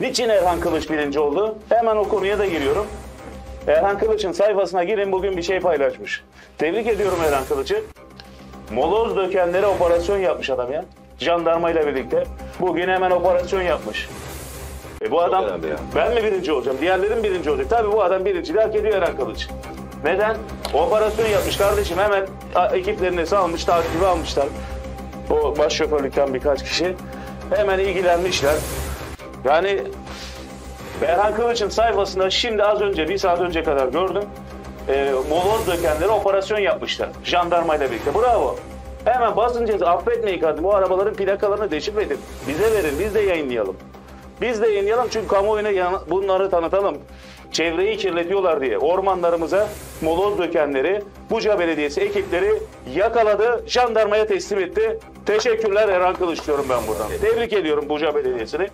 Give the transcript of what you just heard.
Niçin Erhan Kılıç birinci oldu? Hemen o konuya da giriyorum. Erhan Kılıç'ın sayfasına girin bugün bir şey paylaşmış. Tebrik ediyorum Erhan Kılıç'ı. Moloz dökenlere operasyon yapmış adam ya. Jandarmayla birlikte. Bugün hemen operasyon yapmış. E bu adam önemli ya. ben mi birinci olacağım? Diğerlerim birinci olacak. Tabii bu adam birinciliği hak ediyor Erhan Kılıç. Neden? Operasyon yapmış kardeşim. Hemen ekiplerini salmış, takibi almışlar. O baş şoförlükten birkaç kişi. Hemen ilgilenmişler. Yani Erhan Kılıç'ın sayfasında şimdi az önce, bir saat önce kadar gördüm. E, moloz dökenlere operasyon yapmışlar. Jandarmayla birlikte. Bravo. Hemen basınca affetmeyin kardeşim. Bu arabaların plakalarını deşifre edin. Bize verin, biz de yayınlayalım. Biz de yayınlayalım çünkü kamuoyuna bunları tanıtalım. Çevreyi kirletiyorlar diye. Ormanlarımıza moloz dökenleri Buca Belediyesi ekipleri yakaladı, jandarmaya teslim etti. Teşekkürler Erhan Kılıç diyorum ben buradan. Tebrik ediyorum Buca Belediyesi'ni.